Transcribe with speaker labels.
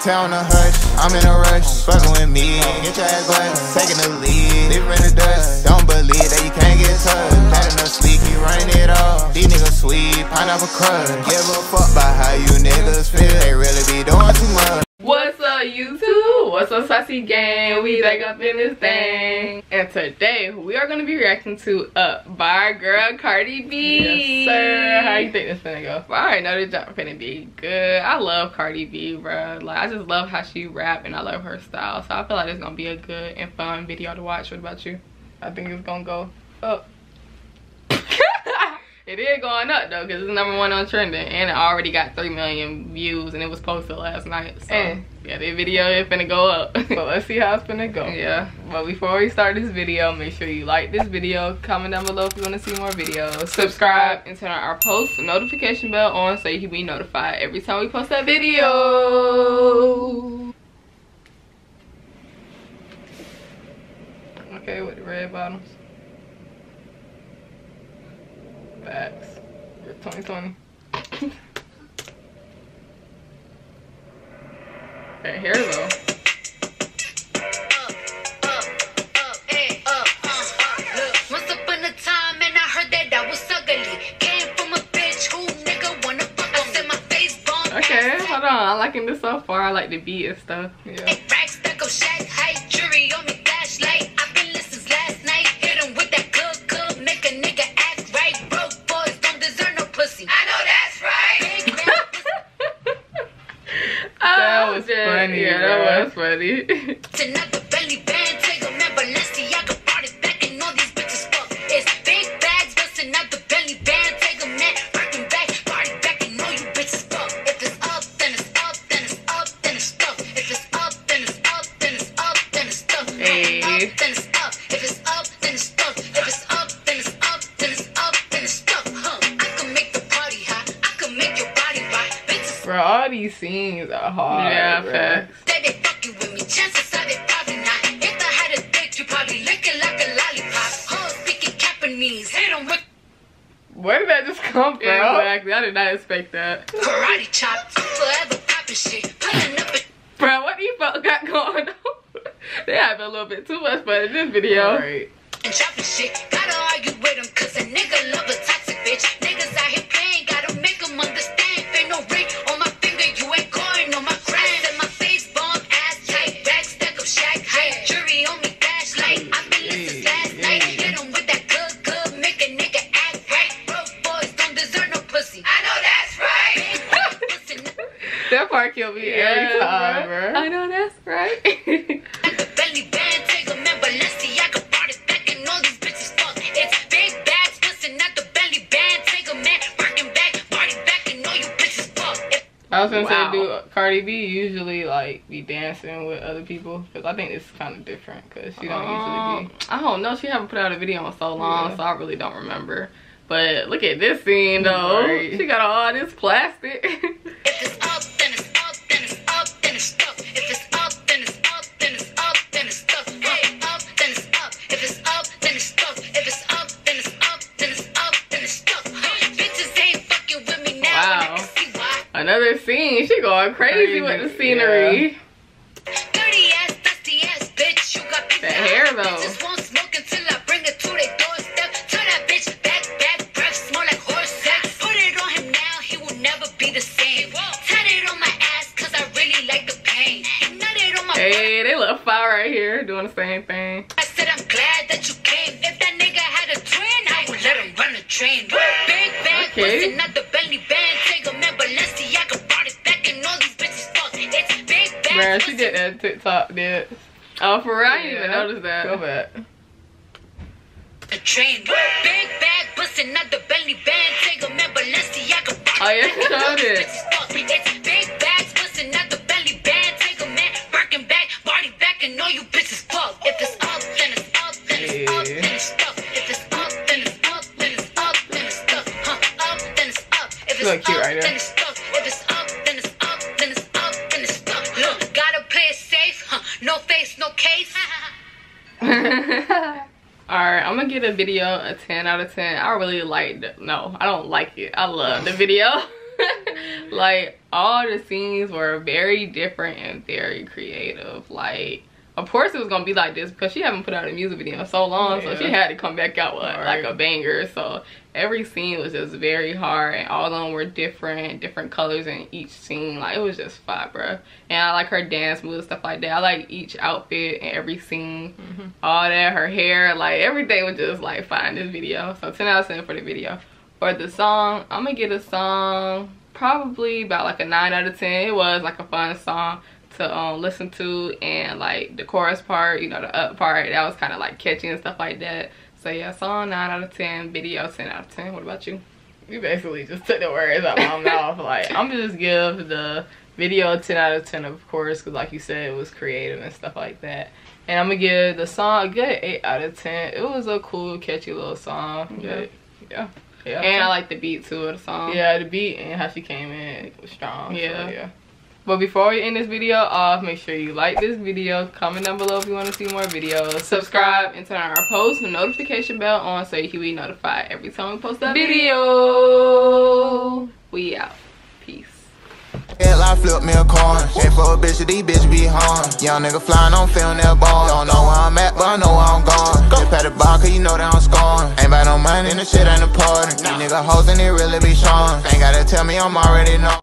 Speaker 1: Tell on the hush, I'm in a rush. Fucking with me, get your ass going. Taking the lead, live in the dust. Don't believe that you can't get touched. Had enough sleep, you running it off. These niggas sweet, pineapple crust. Give a fuck about how you niggas feel. They really be doing too much.
Speaker 2: What's up YouTube? What's up Saucy Gang? We back up in this thing. And today we are gonna be reacting to Up by girl Cardi B.
Speaker 3: Yes sir. How you think this finna go?
Speaker 2: I already know this job finna be good. I love Cardi B, bro. Like I just love how she rap and I love her style. So I feel like it's gonna be a good and fun video to watch. What about you?
Speaker 3: I think it's gonna go up.
Speaker 2: It is going up though, cause it's number one on trending, and it already got three million views, and it was posted last night. So
Speaker 3: And-
Speaker 2: yeah, the video is finna go up.
Speaker 3: So let's see how it's finna go.
Speaker 2: yeah, but before we start this video, make sure you like this video, comment down below if you want to see more videos, subscribe, and turn on our post notification bell on so you can be notified every time we post that video.
Speaker 3: Okay, with the red bottoms. Facts. 2020.
Speaker 2: Okay, here we go.
Speaker 4: Once upon a time, and I heard that I was ugly. Came from a bitch who nigga wanna fuck. I my face bomb.
Speaker 2: Okay, hold on. I'm liking this so far. I like the beat and stuff.
Speaker 3: Yeah. Funny,
Speaker 2: Yeah,
Speaker 3: bruh.
Speaker 2: that was funny.
Speaker 3: Bro, all these scenes are hard.
Speaker 2: yeah,
Speaker 3: bro.
Speaker 2: facts.
Speaker 4: Say they fucking with me, chances are they probably not. If I had a dick, you probably lick like a lollipop. Hoes speaking Japanese, hit 'em with
Speaker 3: Where did that just come from?
Speaker 2: Exactly. I did not expect that.
Speaker 4: karate chop. Forever popping shit, pulling up
Speaker 2: Bro, what these folks got going on? they having a little bit too much fun in this video.
Speaker 3: Alright.
Speaker 4: and working back, body back, and all you bitches fuck. If
Speaker 3: I was gonna
Speaker 2: Wow.
Speaker 3: say, do Cardi B usually like be dancing with other people? Because I think it's kind of different. Because she don't
Speaker 2: Um,
Speaker 3: usually be.
Speaker 2: I don't know. She haven't put out a video in so long,
Speaker 3: Yeah.
Speaker 2: so I really don't remember. But look at this scene though.
Speaker 3: Right.
Speaker 2: She got all this plastic.
Speaker 4: my ass, cause I crazy with the scenery. Nut it on my
Speaker 2: Hey, they look fire right here doing the same thing.
Speaker 4: I said I'm glad that you came. If that nigga had a twin, I would let him run a train. Big bag,
Speaker 2: Okay.
Speaker 4: bustin' out big.
Speaker 3: Bruh, she did that TikTok dance.
Speaker 2: Oh, for real? I didn't even
Speaker 3: Yeah.
Speaker 2: notice that.
Speaker 3: Go back.
Speaker 4: a train. Big bag busting out the belly band. Take a man, Balenciaga.
Speaker 2: Oh, yeah, she showed it.
Speaker 4: It's big bags busting out the belly band. Take a man, working back, body back, and all you bitches fuck. If it's up, then it's up, then it's up,
Speaker 3: Yeah.
Speaker 4: then it's stuck. If it's up, then it's up, then it's up, then it's stuck. Huh? Up, then it's up. If it's
Speaker 3: Look cute
Speaker 4: up,
Speaker 3: right there.
Speaker 4: then it's stuck.
Speaker 2: Alright, I'm gonna give the video a 10 out of 10. I really like the, no, I don't like it. I love the video. like all the scenes were very different and very creative. Like of course it was gonna be like this because she haven't put out a music video in so long, so she had to come back out with
Speaker 3: Right.
Speaker 2: like a banger. So every scene was just very hard, and all of them were different, different colors in each scene. Like it was just fire, bruh. And I like her dance moves, stuff like that. I like each outfit and every scene,
Speaker 3: Mm-hmm.
Speaker 2: all that, her hair, like everything was just like fine. This video, so ten out of ten for the video. For the song, I'm gonna get a song probably about like a nine out of ten. It was like a fun song to um listen to and like the chorus part you know the up part that was kind of like catchy and stuff like that so yeah song 9 out of 10 video 10 out of 10 what about you
Speaker 3: You basically just took the words out my mouth. Like I'm gonna just give the video a 10 out of 10, of course, because like you said, it was creative and stuff like that. And I'm gonna give the song a good 8 out of 10. It was a cool, catchy little song.
Speaker 2: Yeah.
Speaker 3: Yeah. Yeah.
Speaker 2: and i like the beat too of the song
Speaker 3: yeah, the beat and how she came in was strong. so, Yeah.
Speaker 2: But before we end this video off make sure you like this video comment down below if you want to see more videos subscribe and turn on our post and notification bell on so you can be notified every time we post a video we out peace
Speaker 1: Headlight flip me a coin. Shit for a bitch, these bitch be hard. Young nigga flying on film, that ball. Don't know where I'm at, but I know where I'm going. Just pat the bar, cause you know that I'm scoring. Ain't buy no money, and the shit ain't important. These nigga hoes, and they really be showing. Ain't gotta tell me, I'm already know.